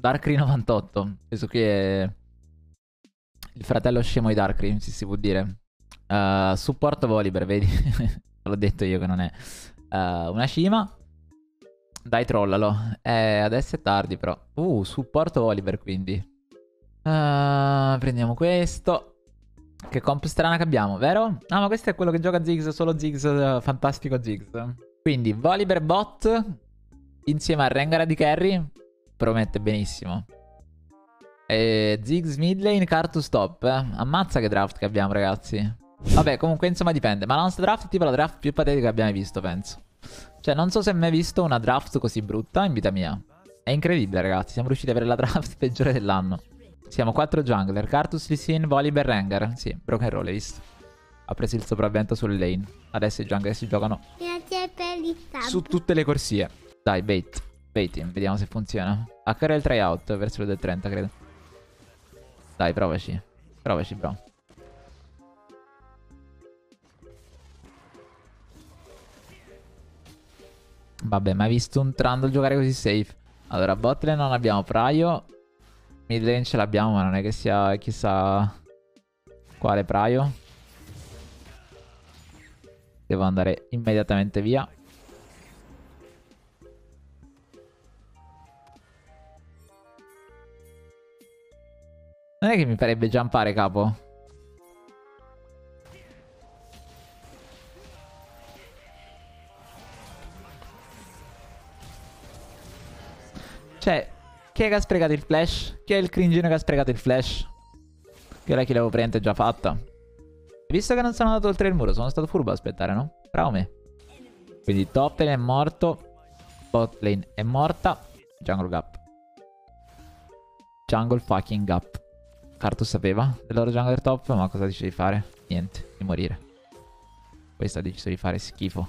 Darkry 98. Questo qui è il fratello scemo di Darkry, si si può dire. Uh, supporto Volibear, vedi? L'ho detto io che non è uh, una cima. Dai, trollalo. Eh, adesso è tardi però. Uh, supporto Volibear quindi. Uh, prendiamo questo. Che comp strana che abbiamo, vero? Ah, ma questo è quello che gioca Ziggs, solo Ziggs, fantastico Ziggs. Quindi Volibear bot insieme a Rengar di carry promette benissimo. E Ziggs mid lane, Cartus top. Eh? Ammazza che draft che abbiamo, ragazzi. Vabbè, comunque, insomma, dipende. Ma la nostra draft è tipo la draft più patetica che abbiamo mai visto, penso. Cioè, non so se hai mai visto una draft così brutta in vita mia. È incredibile, ragazzi. Siamo riusciti ad avere la draft peggiore dell'anno. Siamo 4 jungler. Cartus, Lissin, Volibear, Rengar. Sì, broken roll, hai visto? Ha preso il sopravvento sulle lane. Adesso i jungler si giocano su tutte le corsie. Dai, bait. Baiting, vediamo se funziona. A cara il tryout verso le 30, credo. Dai, provaci. Provaci, bro. Vabbè, mai visto un Trundle giocare così safe. Allora, botlane non abbiamo Praio. Midlane ce l'abbiamo, ma non è che sia chissà quale Praio. Devo andare immediatamente via. Non è che mi farebbe jumpare, capo. Cioè, chi è che ha sprecato il flash? Chi è il cringino che ha sprecato il flash? Che ora chi l'avevo praticamente già fatta. Visto che non sono andato oltre il muro, sono stato furbo a aspettare, no? Bravo me. Quindi top lane è morto. Bot lane è morta. Jungle gap. Jungle fucking gap. Cartus sapeva dell'oro jungler top, ma cosa dice di fare? Niente, di morire. Questo ha deciso di fare schifo.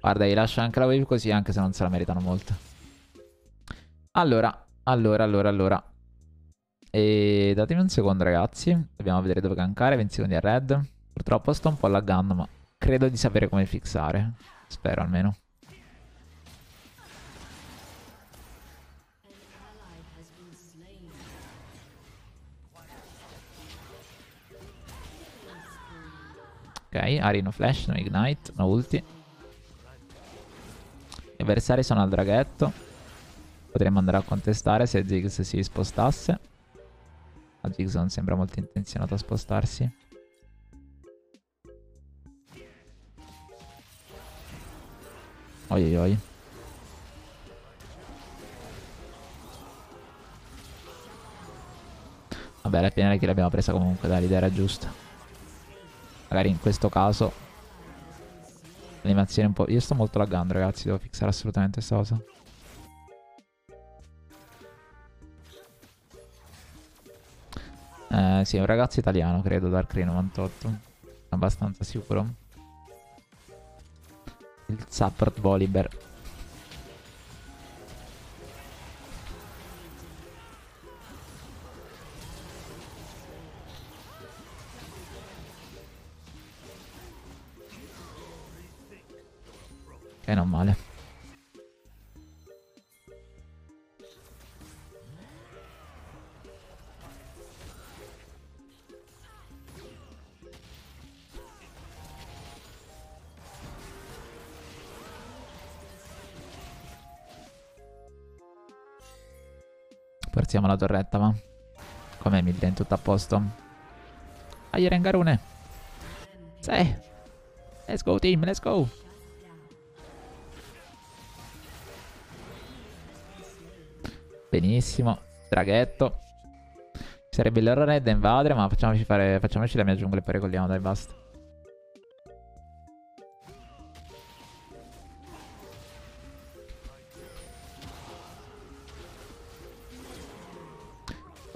Guarda, gli lascio anche la wave così, anche se non se la meritano molto. Allora, allora, allora, allora. E datemi un secondo ragazzi, dobbiamo vedere dove gankare, 20 secondi a red. Purtroppo sto un po' laggando ma credo di sapere come fixare, spero almeno. Ok, Ari no flash, no ignite, no ulti. Gli avversari sono al draghetto. Potremmo andare a contestare se Ziggs si spostasse. Non sembra molto intenzionato a spostarsi. Oi oi Vabbè, la piena che l'abbiamo presa comunque, dai, l'idea era giusta. Magari in questo caso... L'animazione un po'... Io sto molto laggando, ragazzi, devo fissare assolutamente questa cosa. Eh, sì, un ragazzo italiano, credo, Darkray 98. Abbastanza sicuro. Il support Volibear. Ok, non male. Portiamo la torretta, ma... Com'è Midlane? Tutto a posto? Dai, Rengarune! Sì! Let's go, team, let's go! Benissimo. Draghetto. Sarebbe l'errore da invadere, ma facciamoci, fare, facciamoci la mia giungla e poi regoliamo, dai, basta.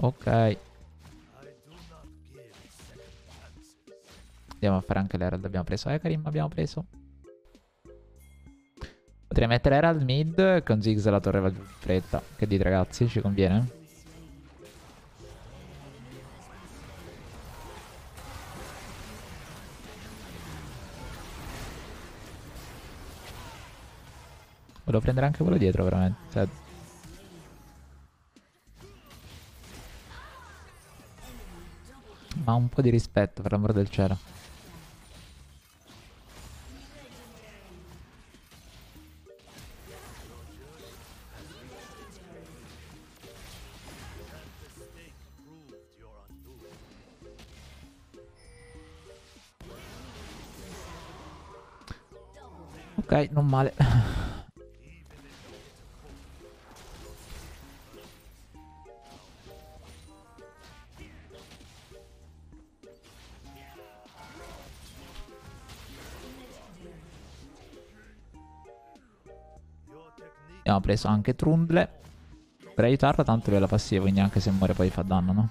Ok. Andiamo a fare anche l'Herald. Abbiamo preso Ekarim, abbiamo preso. Potrei mettere Herald mid con Ziggs la torre va giù in fretta. Che dite ragazzi, ci conviene? Volevo prendere anche quello dietro veramente. Cioè, Ma un po' di rispetto, per l'amor del cielo. Ok, non male. Abbiamo preso anche Trundle. Per aiutarla tanto è la passiva Quindi anche se muore poi fa danno no?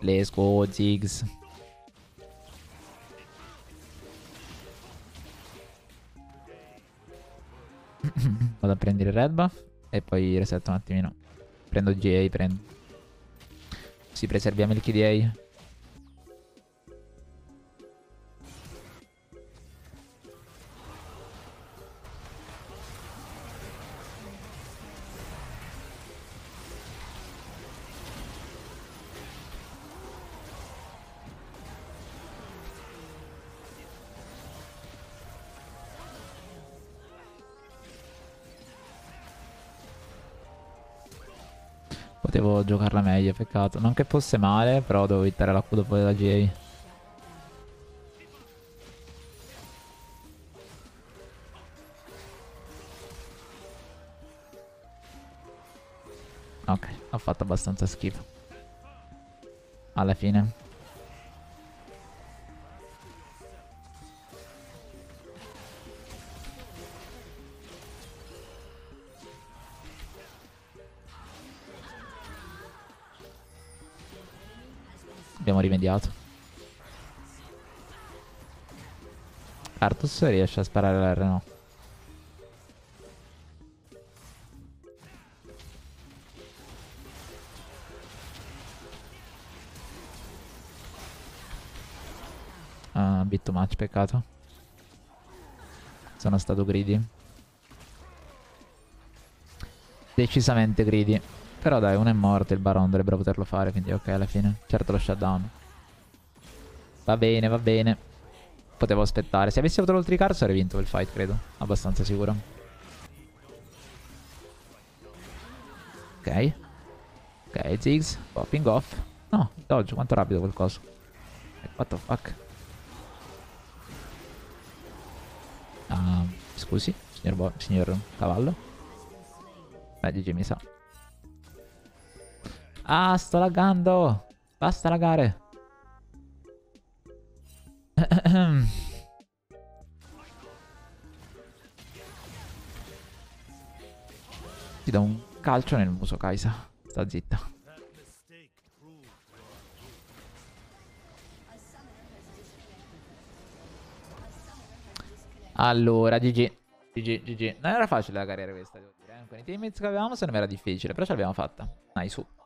Let's go Ziggs. Vado a prendere red buff E poi resetto un attimino. Prendo GA prendo preserviamo il KDA. Potevo giocarla meglio, peccato. Non che fosse male, però dovevo evitare la Q dopo della GA. Ok, ho fatto abbastanza schifo. Alla fine. Abbiamo rimediato. Artus riesce a sparare l'R no. Ah, bit too much, peccato. Sono stato greedy. Decisamente greedy. Però dai, uno è morto, il Baron dovrebbero poterlo fare, quindi ok alla fine. Certo lo shutdown. Va bene, va bene. Potevo aspettare. Se avessi avuto l'ultricarso avrei vinto il fight, credo. Abbastanza sicuro. Ok. Ok, Ziggs. Popping off. No, dodge, quanto rapido quel coso. What the fuck? Uh, scusi, signor, signor cavallo. Beh, GG mi sa. Ah, sto laggando. Basta lagare. Ti do un calcio nel muso, Kaisa. Sta zitta. Allora, GG. GG, GG. Non era facile la carriera questa, devo dire. Eh. Con i teammates che avevamo se non era difficile, però ce l'abbiamo fatta. Nice.